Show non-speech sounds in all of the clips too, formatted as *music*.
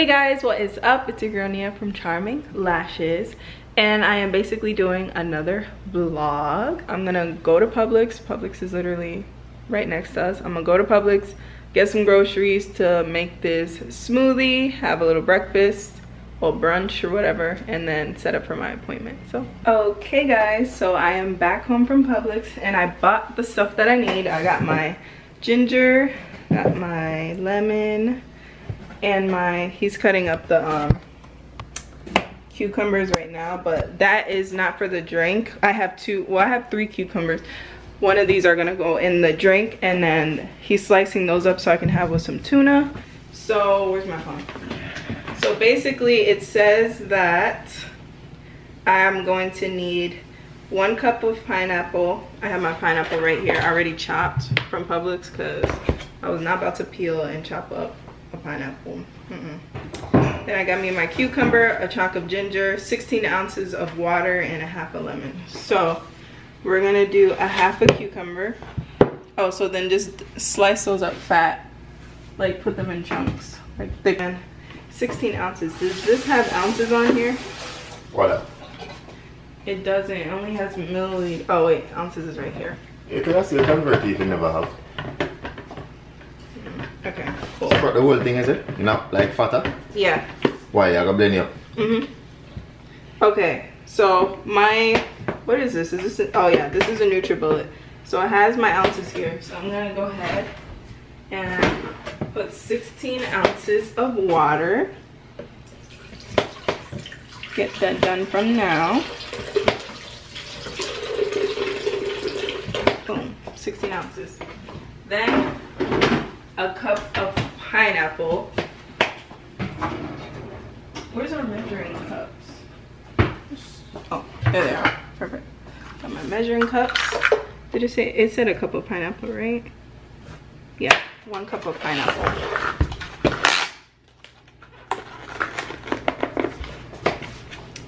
Hey guys, what is up? It's your from Charming Lashes and I am basically doing another vlog. I'm gonna go to Publix. Publix is literally right next to us. I'm gonna go to Publix, get some groceries to make this smoothie, have a little breakfast or brunch or whatever and then set up for my appointment so okay guys so i am back home from publix and i bought the stuff that i need i got my ginger got my lemon and my he's cutting up the um cucumbers right now but that is not for the drink. I have two well i have three cucumbers. One of these are gonna go in the drink and then he's slicing those up so i can have with some tuna. So where's my phone? So basically it says that i'm going to need one cup of pineapple. I have my pineapple right here already chopped from publix because i was not about to peel and chop up a pineapple. Mm -mm. Then I got me my cucumber, a chunk of ginger, 16 ounces of water, and a half a lemon. So we're gonna do a half a cucumber. Oh, so then just slice those up fat, like put them in chunks, like thick. 16 ounces. Does this have ounces on here? What? It doesn't. It only has milliliters. Oh wait, ounces is right here. You could still convert if you never have. Okay, cool. The whole thing is it? You know, like fatter? Yeah. Why? You gotta blend up. Mm hmm Okay, so my, what is this? Is this, a, oh yeah, this is a NutriBullet. So it has my ounces here. So I'm gonna go ahead and put 16 ounces of water. Get that done from now. Boom, 16 ounces. Then a cup of pineapple. Where's our measuring cups? Oh, there they are. Perfect. Got my measuring cups. Did it say, it said a cup of pineapple, right? Yeah, one cup of pineapple.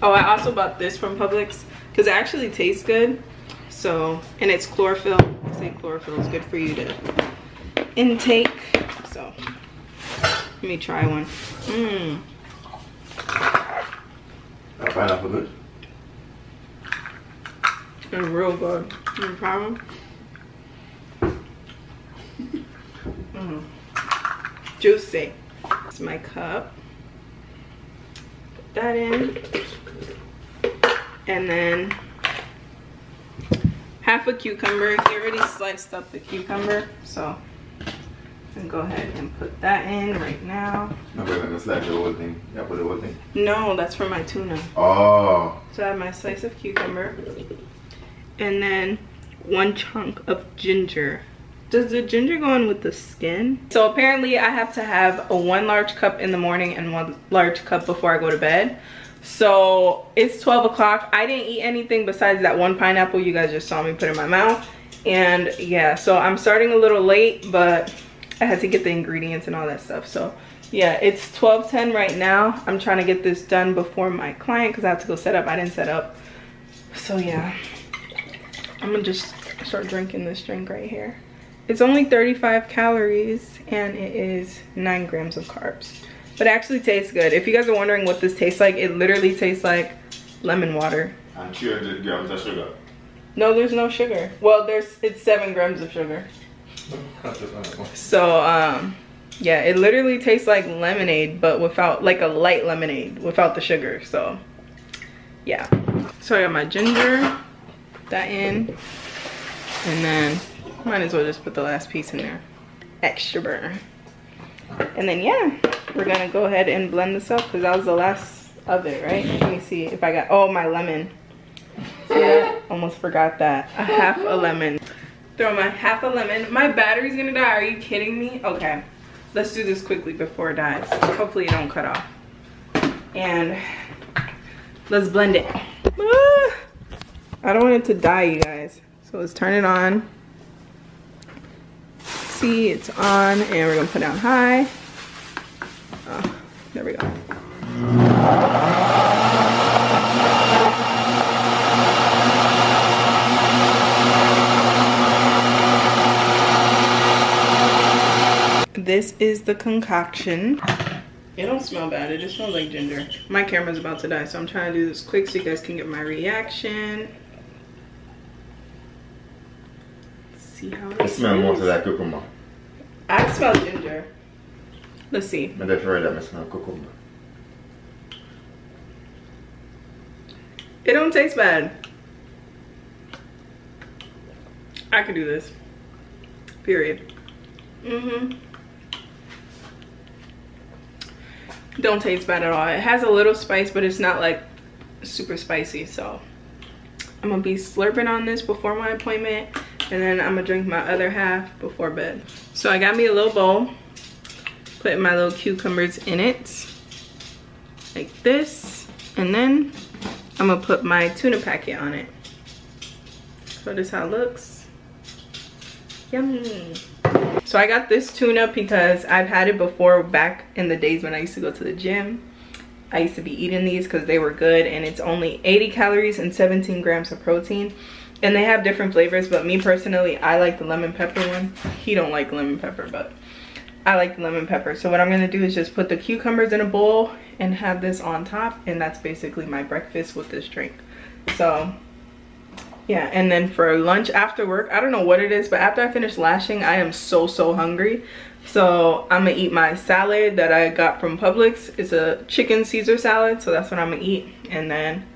Oh, I also bought this from Publix because it actually tastes good. So, and it's chlorophyll. I say chlorophyll is good for you to intake. So let me try one. Mmm. pineapple good? It's real good. You try one? Mmm. Juicy. It's my cup. Put that in. And then half a cucumber. He already sliced up the cucumber, so and go ahead and put that in right now. No, but just like the whole thing. Yeah, put the whole thing. No, that's for my tuna. Oh. So I have my slice of cucumber. And then one chunk of ginger. Does the ginger go in with the skin? So apparently I have to have a one large cup in the morning and one large cup before I go to bed. So it's 12 o'clock. I didn't eat anything besides that one pineapple you guys just saw me put in my mouth. And yeah, so I'm starting a little late, but I had to get the ingredients and all that stuff. So yeah, it's 12.10 right now. I'm trying to get this done before my client because I have to go set up. I didn't set up. So yeah, I'm gonna just start drinking this drink right here. It's only 35 calories and it is nine grams of carbs. But it actually tastes good. If you guys are wondering what this tastes like, it literally tastes like lemon water. And 300 grams of sugar. No, there's no sugar. Well, there's it's seven grams of sugar. *laughs* So, um, yeah, it literally tastes like lemonade, but without, like a light lemonade, without the sugar. So, yeah. So I got my ginger, that in, and then might as well just put the last piece in there. Extra burn. And then, yeah, we're gonna go ahead and blend this up because that was the last of it, right? Let me see if I got, oh, my lemon. Yeah, almost forgot that. A half a lemon. Throw my half a lemon. My battery's gonna die. Are you kidding me? Okay, let's do this quickly before it dies. Hopefully it don't cut off. And let's blend it. Ah, I don't want it to die, you guys. So let's turn it on. See, it's on, and we're gonna put it on high. Oh, there we go. This is the concoction. It don't smell bad. It just smells like ginger. My camera's about to die, so I'm trying to do this quick so you guys can get my reaction. See how it I smell smells. most of that cucumber. I smell ginger. Let's see. I definitely that I smell cucumber. It don't taste bad. I could do this. Period. Mm-hmm. Don't taste bad at all. It has a little spice, but it's not like super spicy. So I'm gonna be slurping on this before my appointment, and then I'm gonna drink my other half before bed. So I got me a little bowl, put my little cucumbers in it, like this, and then I'm gonna put my tuna packet on it. So this how it looks. Yummy. So I got this tuna because I've had it before back in the days when I used to go to the gym. I used to be eating these because they were good and it's only 80 calories and 17 grams of protein. And they have different flavors, but me personally, I like the lemon pepper one. He don't like lemon pepper, but I like the lemon pepper. So what I'm gonna do is just put the cucumbers in a bowl and have this on top. And that's basically my breakfast with this drink. So yeah, and then for lunch after work, I don't know what it is, but after I finish lashing, I am so, so hungry. So I'm gonna eat my salad that I got from Publix. It's a chicken Caesar salad, so that's what I'm gonna eat. And then,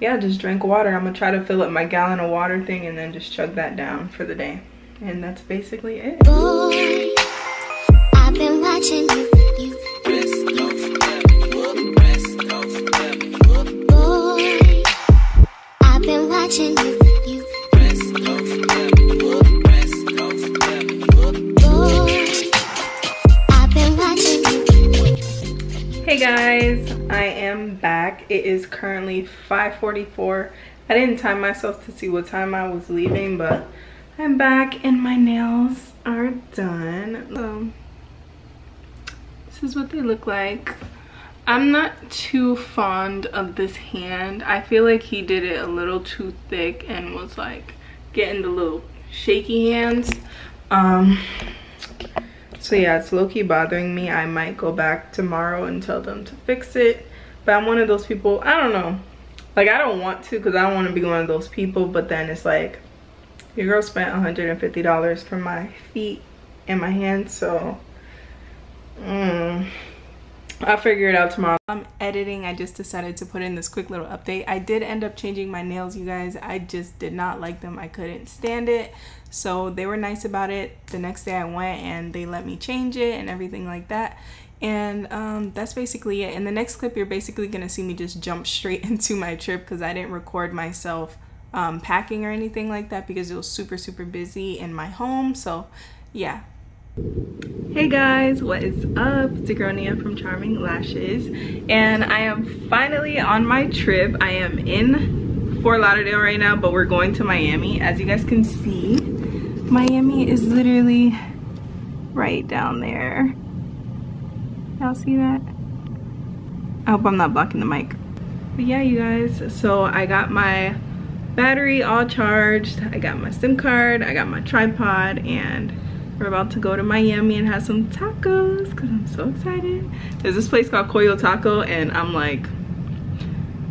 yeah, just drink water. I'm gonna try to fill up my gallon of water thing and then just chug that down for the day. And that's basically it. Boy, I've been watching you. It is currently 5.44. I didn't time myself to see what time I was leaving, but I'm back and my nails are done. So, this is what they look like. I'm not too fond of this hand. I feel like he did it a little too thick and was like getting the little shaky hands. Um, so yeah, it's low-key bothering me. I might go back tomorrow and tell them to fix it. But I'm one of those people, I don't know. Like I don't want to because I don't want to be one of those people. But then it's like, your girl spent $150 for my feet and my hands. So, mm, I'll figure it out tomorrow. I'm editing. I just decided to put in this quick little update. I did end up changing my nails, you guys. I just did not like them. I couldn't stand it. So they were nice about it. The next day I went and they let me change it and everything like that. And um, that's basically it. In the next clip, you're basically to see me just jump straight *laughs* into my trip because I didn't record myself um, packing or anything like that because it was super, super busy in my home. So yeah, Hey guys, what is up? It's your girl Nia from Charming Lashes and I am finally on my trip. I am in Fort Lauderdale right now, but we're going to Miami. As you guys can see, Miami is literally right down there. Y'all see that? I hope I'm not blocking the mic. But yeah, you guys, so I got my battery all charged. I got my SIM card, I got my tripod, and we're about to go to Miami and have some tacos because I'm so excited. There's this place called Coyo Taco and I'm like,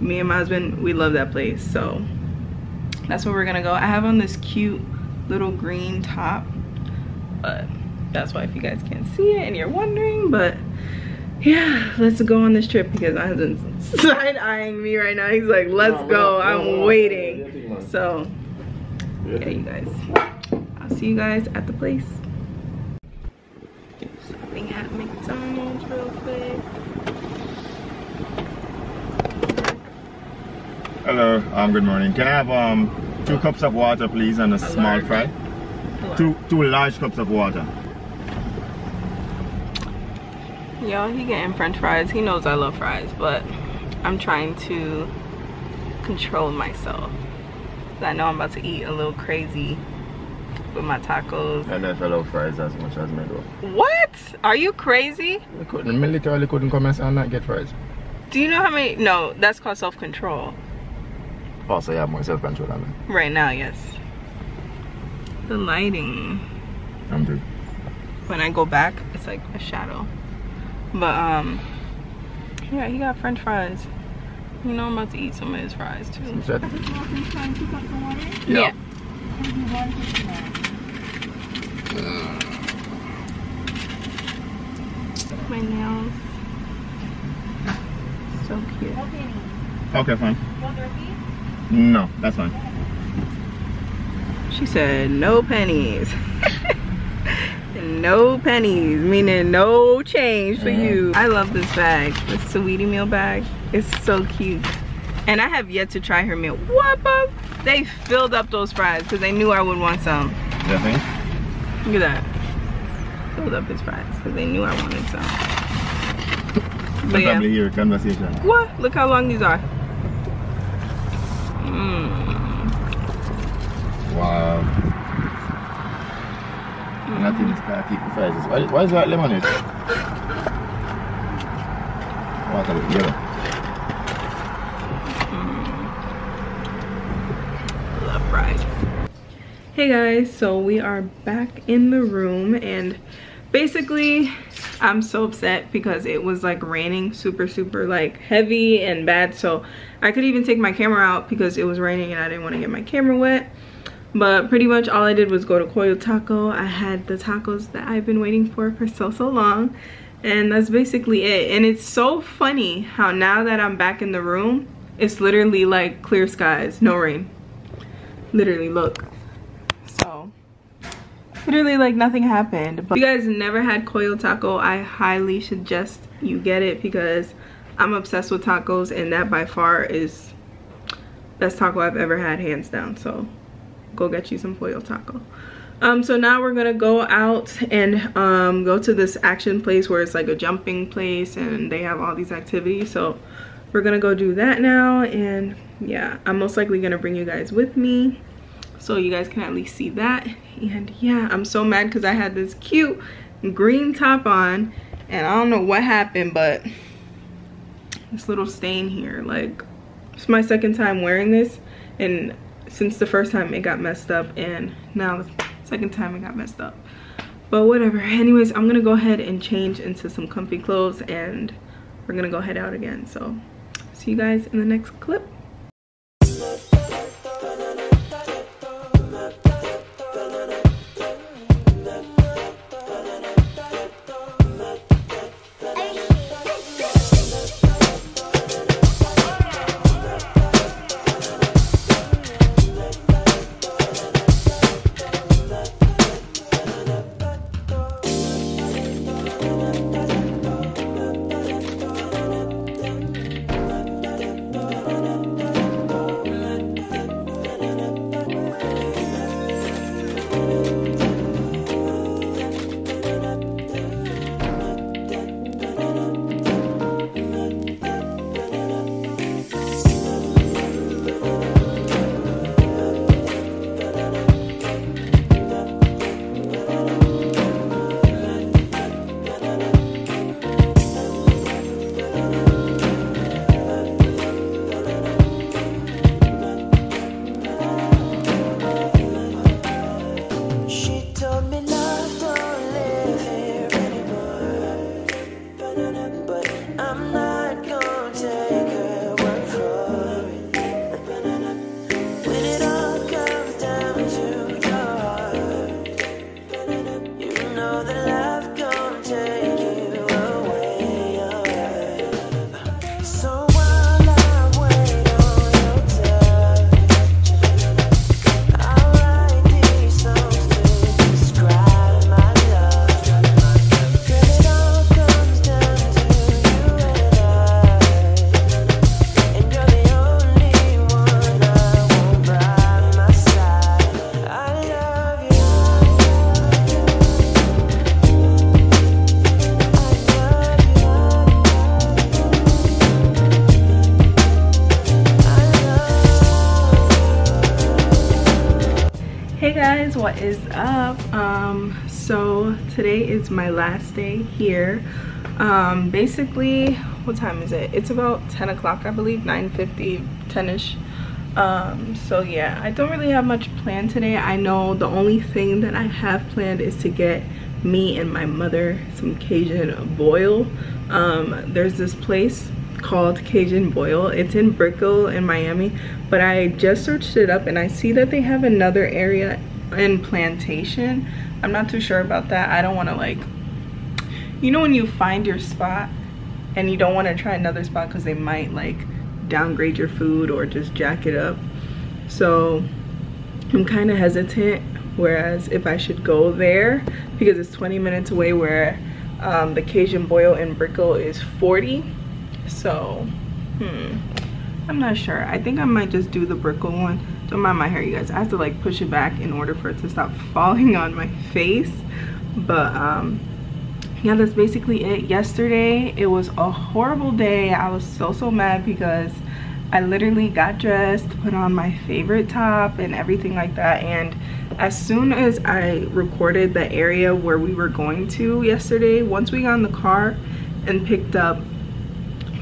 me and my husband, we love that place. So that's where we're gonna go. I have on this cute little green top, but that's why if you guys can't see it and you're wondering, but yeah, let's go on this trip because my husband's side eyeing me right now. He's like, let's go, I'm waiting. So yeah, you guys, I'll see you guys at the place. Stopping at McDonald's real quick. Hello, um, good morning. Can I have um two cups of water, please, and a, small large. fry? Two two large cups of water. Yo, he getting french fries. He knows I love fries, but I'm trying to control myself. I know I'm about to eat a little crazy with my tacos. I love fries as much as me do. What? Are you crazy? We couldn't, me literally couldn't come and say I'm not get fries. Do you know how many? No, that's called self-control. Also, have more self-control than me. Right now, yes. The lighting. I'm good. When I go back, it's like a shadow. But um, Yeah, he got french fries. You know I'm about to eat some of his fries too. Yeah. My nails. So cute. Okay, fine. No, that's fine. She said no pennies. *laughs* no pennies, meaning no change for you. I love this bag, the sweetie meal bag. It's so cute. And I have yet to try her meal. What the? They filled up those fries because they knew I would want some. You think? Look at that. Filled up his fries because they knew I wanted some. But yeah. conversation. What? Look how long these are. Mmm. Wow. Can't keep the fries. Why, why is that lemonade? Water with yellow. Hey guys, so we are back in the room and basically I'm so upset because it was like raining super super like heavy and bad so I could even take my camera out because it was raining and I didn't want to get my camera wet but pretty much all I did was go to Coyo Taco. I had the tacos that I've been waiting for for so so long. And that's basically it. And it's so funny how now that I'm back in the room it's literally like clear skies no rain. Literally look. So literally like nothing happened. But if you guys never had coyo taco i highly suggest you get it because i'm obsessed with tacos and that by far is best taco i've ever had hands down. So go get you some pollo taco. Um so now we're gonna go out and um go to this action place where it's like a jumping place and they have all these activities. So we're gonna go do that now and yeah i'm most likely gonna bring you guys with me so you guys can at least see that. And yeah i'm so mad because i had this cute green top on and i don't know what happened but this little stain here like it's my second time wearing this and since the first time it got messed up and now the second time it got messed up. But whatever. *laughs* Anyways i'm gonna go ahead and change into some comfy clothes and we're gonna go head out again. So see you guys in the next clip is my last day here. Um basically what time is it? It's about 10 o'clock i believe 9 50 10ish um so yeah i don't really have much planned today. I know the only thing that i have planned is to get me and my mother some cajun boil. Um there's this place called Cajun Boil. It's in Brickell in Miami, but I just searched it up and I see that they have another area in Plantation. I'm not too sure about that. I don't want to like, you know when you find your spot and you don't want to try another spot because they might like downgrade your food or just jack it up. So I'm kind of hesitant whereas if I should go there because it's 20 minutes away where um, the Cajun Boil in Brickell is 40 so hmm I'm not sure I think I might just do the Brickell one don't mind my hair you guys. I have to like push it back in order for it to stop *laughs* falling on my face. But um yeah that's basically it. Yesterday it was a horrible day. I was so so mad because I literally got dressed put on my favorite top and everything like that. And as soon as I recorded the area where we were going to yesterday once we got in the car and picked up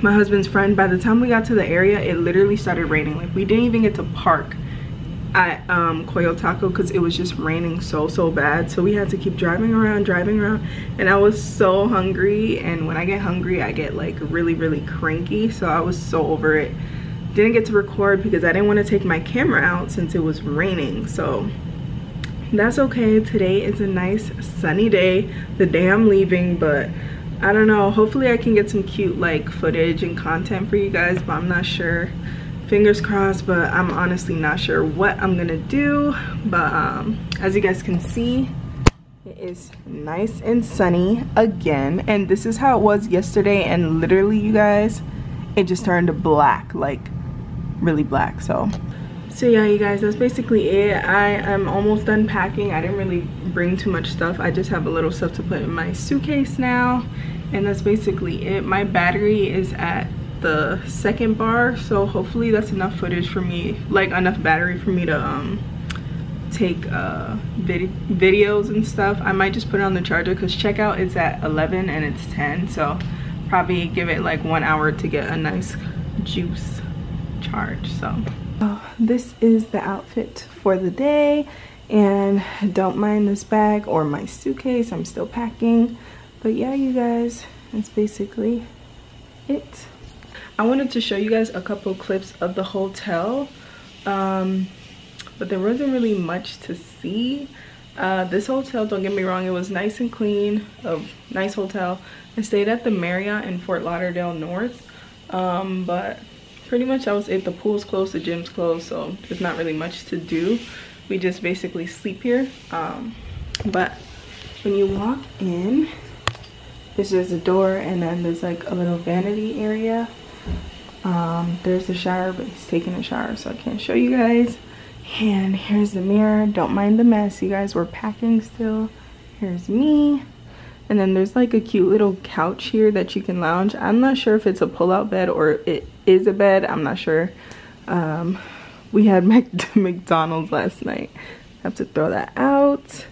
my husband's friend by the time we got to the area it literally started raining. Like we didn't even get to park at um Coyo Taco because it was just raining so so bad. So we had to keep driving around driving around and I was so hungry. And when I get hungry I get like really really cranky. So I was so over it. Didn't get to record because I didn't want to take my camera out since it was raining. So that's okay. Today is a nice sunny day. The day I'm leaving but I don't know. Hopefully I can get some cute like footage and content for you guys but I'm not sure fingers crossed but I'm honestly not sure what I'm gonna do. But um, as you guys can see it is nice and sunny again. And this is how it was yesterday. And literally you guys it just turned black like really black. So so yeah you guys that's basically it. I am almost done packing. I didn't really bring too much stuff. I just have a little stuff to put in my suitcase now. And that's basically it. My battery is at the second bar so hopefully that's enough footage for me like enough battery for me to um take uh vid videos and stuff. I might just put it on the charger because checkout is at 11 and it's 10 so probably give it like one hour to get a nice juice charge so. This is the outfit for the day and don't mind this bag or my suitcase i'm still packing. But yeah you guys that's basically it i wanted to show you guys a couple clips of the hotel um but there wasn't really much to see. Uh this hotel don't get me wrong it was nice and clean a nice hotel. I stayed at the marriott in fort lauderdale north um but pretty much that was it. The pool's closed the gym's closed so there's not really much to do. We just basically sleep here um, but when you walk in this is a door and then there's like a little vanity area um, there's the shower but he's taking a shower so i can't show you guys. And here's the mirror. Don't mind the mess. You guys we're packing still. Here's me. And then there's like a cute little couch here that you can lounge. I'm not sure if it's a pull-out bed or it is a bed. I'm not sure. Um, we had *laughs* Mac mcdonald's last night. Have to throw that out.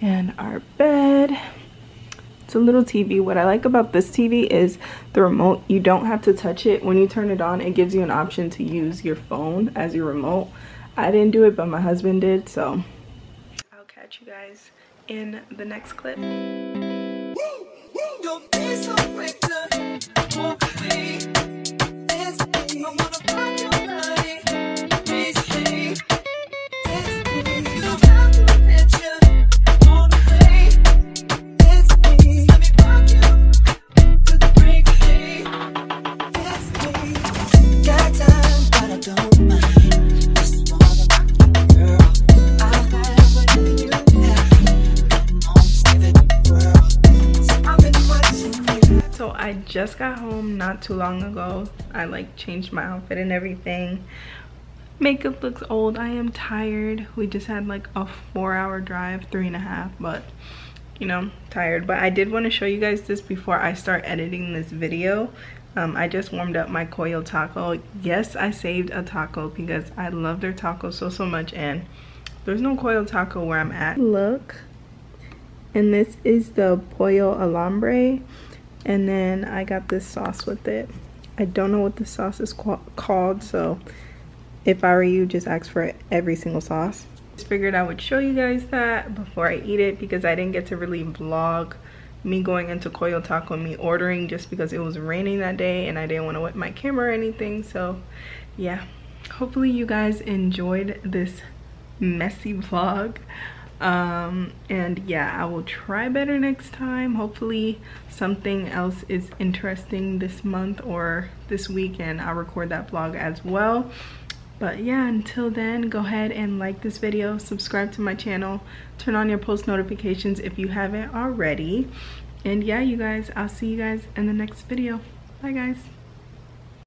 And our bed it's a little tv what i like about this tv is the remote. You don't have to touch it. When you turn it on it gives you an option to use your phone as your remote. I didn't do it but my husband did so i'll catch you guys in the next clip just got home not too long ago. I like changed my outfit and everything. Makeup looks old. I am tired. We just had like a four hour drive, three and a half, but you know, tired. But I did want to show you guys this before I start editing this video. Um, I just warmed up my Coyo taco. Yes, I saved a taco because I love their taco so, so much. And there's no Coyo taco where I'm at. Look. And this is the Pollo Alambre and then I got this sauce with it. I don't know what the sauce is called, so if I were you, just ask for every single sauce. Just figured I would show you guys that before I eat it because I didn't get to really vlog me going into Coyo Taco, me ordering just because it was raining that day and I didn't want to wet my camera or anything. So yeah, hopefully you guys enjoyed this messy *laughs* vlog. Um, and yeah, I will try better next time. Hopefully something else is interesting this month or this weekend. I'll record that vlog as well but yeah until then go ahead and like this video subscribe to my channel turn on your post notifications if you haven't already and yeah you guys i'll see you guys in the next video bye guys